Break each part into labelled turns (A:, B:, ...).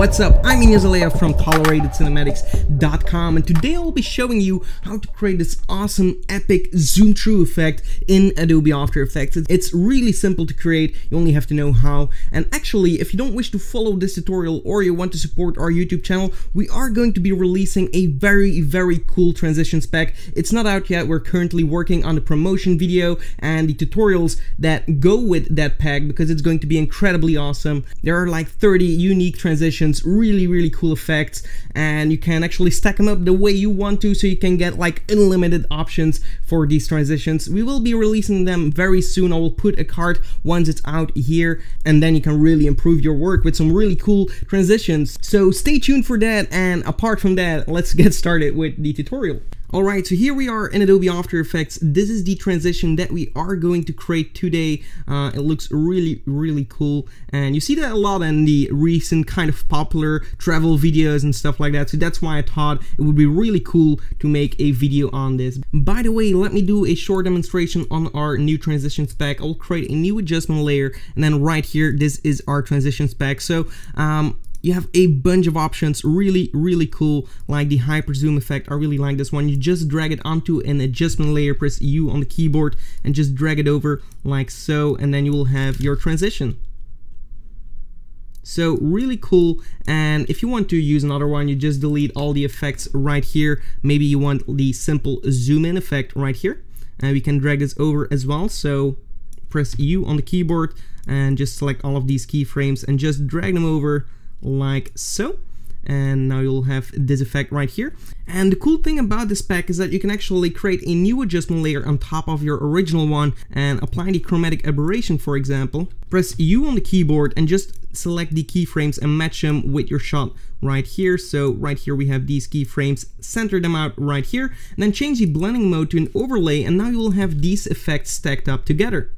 A: What's up? I'm Aleya from ToleratedCinematics.com and today I'll be showing you how to create this awesome epic zoom through effect in Adobe After Effects. It's really simple to create, you only have to know how. And actually, if you don't wish to follow this tutorial or you want to support our YouTube channel, we are going to be releasing a very, very cool transitions pack. It's not out yet, we're currently working on the promotion video and the tutorials that go with that pack because it's going to be incredibly awesome. There are like 30 unique transitions really, really cool effects, and you can actually stack them up the way you want to so you can get like unlimited options for these transitions. We will be releasing them very soon. I will put a card once it's out here, and then you can really improve your work with some really cool transitions. So stay tuned for that, and apart from that, let's get started with the tutorial. Alright, so here we are in Adobe After Effects. This is the transition that we are going to create today. Uh, it looks really, really cool. And you see that a lot in the recent kind of popular travel videos and stuff like that. So that's why I thought it would be really cool to make a video on this. By the way, let me do a short demonstration on our new transitions pack. I'll create a new adjustment layer. And then right here, this is our transitions pack. So um, you have a bunch of options. Really really cool. Like the hyper zoom effect i really like this one. You just drag it onto an adjustment layer press u on the keyboard and just drag it over like so and then you will have your transition. So really cool and if you want to use another one you just delete all the effects right here. Maybe you want the simple zoom in effect right here and we can drag this over as well. So press U on the keyboard and just select all of these keyframes and just drag them over like so and now you'll have this effect right here. And the cool thing about this pack is that you can actually create a new adjustment layer on top of your original one and apply the chromatic aberration for example. Press U on the keyboard and just select the keyframes and match them with your shot right here. So right here we have these keyframes, center them out right here, and then change the blending mode to an overlay and now you will have these effects stacked up together.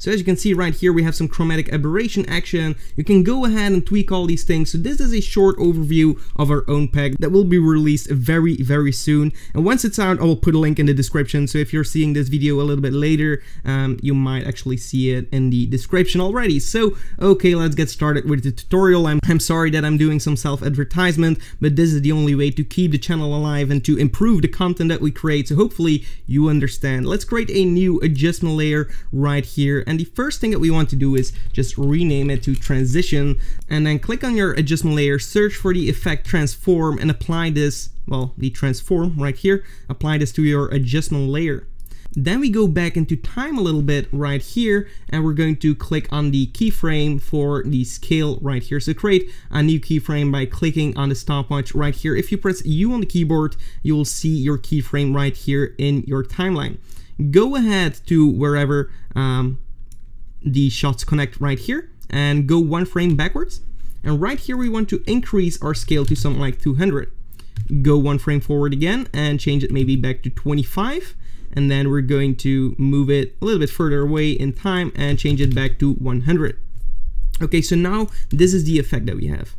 A: So as you can see right here, we have some chromatic aberration action. You can go ahead and tweak all these things. So this is a short overview of our own pack that will be released very, very soon. And once it's out, I will put a link in the description. So if you're seeing this video a little bit later, um, you might actually see it in the description already. So, okay, let's get started with the tutorial. I'm, I'm sorry that I'm doing some self-advertisement, but this is the only way to keep the channel alive and to improve the content that we create. So hopefully you understand. Let's create a new adjustment layer right here and the first thing that we want to do is just rename it to transition and then click on your adjustment layer, search for the effect transform and apply this, well, the transform right here, apply this to your adjustment layer. Then we go back into time a little bit right here and we're going to click on the keyframe for the scale right here. So create a new keyframe by clicking on the stopwatch right here. If you press U on the keyboard, you will see your keyframe right here in your timeline. Go ahead to wherever um, the shots connect right here and go one frame backwards. And right here we want to increase our scale to something like 200. Go one frame forward again and change it maybe back to 25. And then we're going to move it a little bit further away in time and change it back to 100. Okay, so now this is the effect that we have.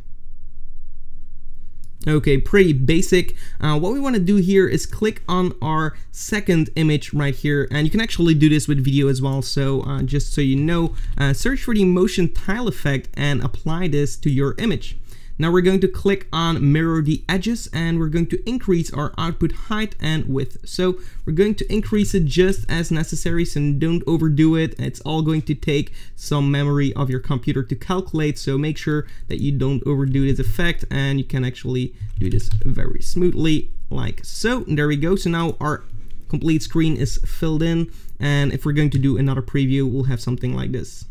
A: Okay, pretty basic. Uh, what we want to do here is click on our second image right here, and you can actually do this with video as well. So uh, just so you know, uh, search for the motion tile effect and apply this to your image. Now we're going to click on mirror the edges and we're going to increase our output height and width. So we're going to increase it just as necessary so don't overdo it. It's all going to take some memory of your computer to calculate so make sure that you don't overdo this effect and you can actually do this very smoothly like so. There we go. So now our complete screen is filled in and if we're going to do another preview we'll have something like this.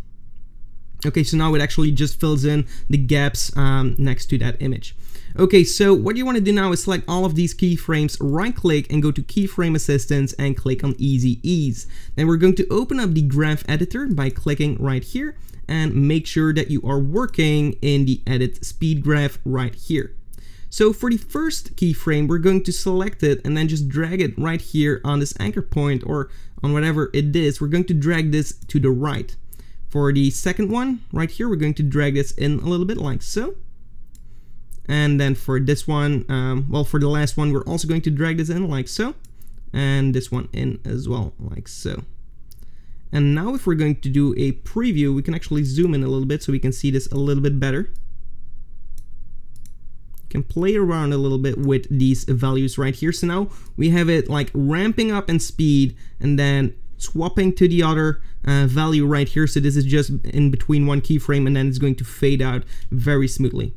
A: Okay, so now it actually just fills in the gaps um, next to that image. Okay, so what you want to do now is select all of these keyframes, right click and go to keyframe assistance and click on easy ease. Then we're going to open up the graph editor by clicking right here and make sure that you are working in the edit speed graph right here. So for the first keyframe, we're going to select it and then just drag it right here on this anchor point or on whatever it is. We're going to drag this to the right. For the second one, right here, we're going to drag this in a little bit like so. And then for this one, um, well, for the last one, we're also going to drag this in like so. And this one in as well, like so. And now if we're going to do a preview, we can actually zoom in a little bit so we can see this a little bit better. Can play around a little bit with these values right here. So now we have it like ramping up in speed and then swapping to the other uh, value right here. So this is just in between one keyframe and then it's going to fade out very smoothly.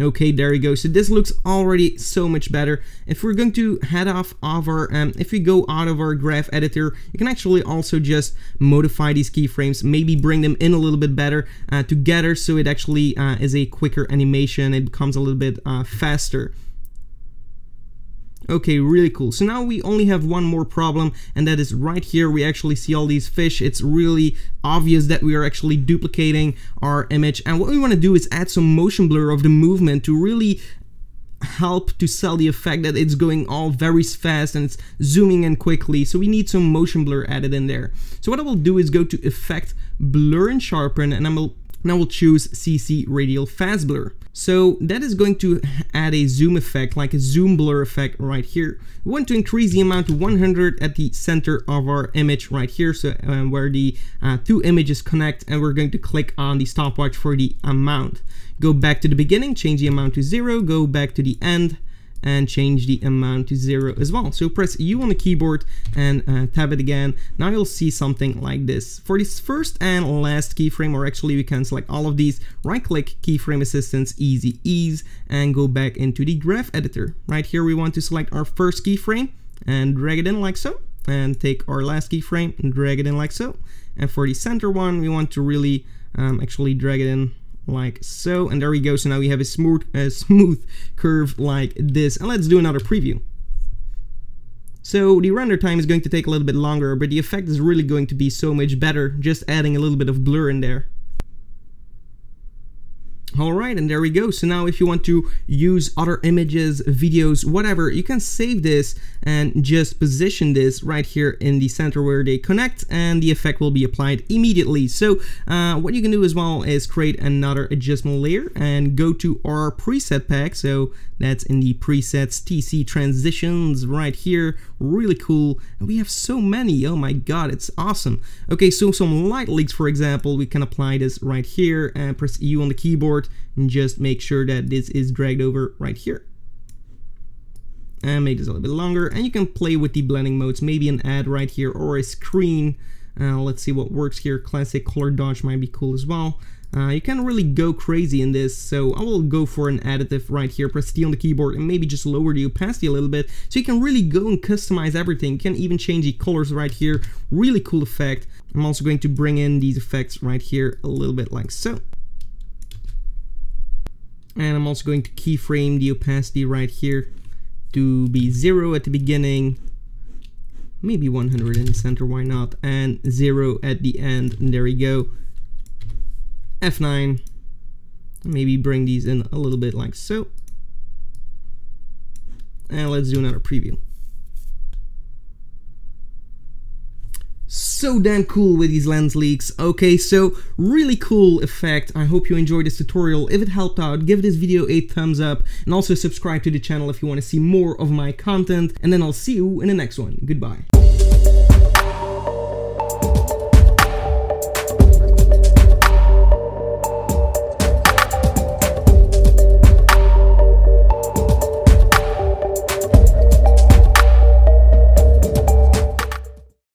A: Okay, there we go. So this looks already so much better. If we're going to head off of our, um, if we go out of our graph editor, you can actually also just modify these keyframes, maybe bring them in a little bit better uh, together so it actually uh, is a quicker animation. It becomes a little bit uh, faster. Okay, really cool. So now we only have one more problem, and that is right here. We actually see all these fish. It's really obvious that we are actually duplicating our image. And what we want to do is add some motion blur of the movement to really help to sell the effect that it's going all very fast and it's zooming in quickly. So we need some motion blur added in there. So what I will do is go to Effect, Blur and Sharpen, and I will now we'll choose CC Radial Fast Blur. So that is going to add a zoom effect, like a zoom blur effect right here. We want to increase the amount to 100 at the center of our image right here, so uh, where the uh, two images connect, and we're going to click on the stopwatch for the amount. Go back to the beginning, change the amount to zero, go back to the end, and change the amount to zero as well. So press U on the keyboard and uh, tab it again. Now you'll see something like this. For this first and last keyframe, or actually we can select all of these, right click keyframe assistance, easy ease, and go back into the graph editor. Right here we want to select our first keyframe and drag it in like so, and take our last keyframe and drag it in like so. And for the center one, we want to really um, actually drag it in like so and there we go. So now we have a smooth smooth curve like this and let's do another preview. So the render time is going to take a little bit longer but the effect is really going to be so much better just adding a little bit of blur in there Alright, and there we go. So now if you want to use other images, videos, whatever, you can save this and just position this right here in the center where they connect and the effect will be applied immediately. So uh, what you can do as well is create another adjustment layer and go to our preset pack. So that's in the presets TC transitions right here. Really cool. And we have so many. Oh my god, it's awesome. Okay, so some light leaks, for example, we can apply this right here and press U on the keyboard and just make sure that this is dragged over right here. And make this a little bit longer. And you can play with the blending modes. Maybe an add right here or a screen. Uh, let's see what works here. Classic color dodge might be cool as well. Uh, you can really go crazy in this, so I will go for an additive right here, press T on the keyboard and maybe just lower the opacity a little bit, so you can really go and customize everything. You can even change the colors right here, really cool effect. I'm also going to bring in these effects right here a little bit like so. And I'm also going to keyframe the opacity right here to be zero at the beginning, maybe 100 in the center, why not, and zero at the end, and there we go. F9, maybe bring these in a little bit like so. And let's do another preview. So damn cool with these lens leaks. Okay, so really cool effect. I hope you enjoyed this tutorial. If it helped out, give this video a thumbs up and also subscribe to the channel if you want to see more of my content. And then I'll see you in the next one. Goodbye.